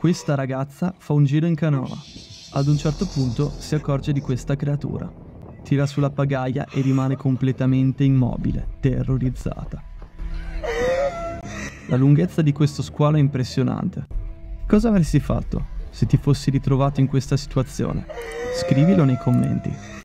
Questa ragazza fa un giro in canoa. Ad un certo punto si accorge di questa creatura. Tira sulla pagaia e rimane completamente immobile, terrorizzata. La lunghezza di questo squalo è impressionante. Cosa avresti fatto se ti fossi ritrovato in questa situazione? Scrivilo nei commenti.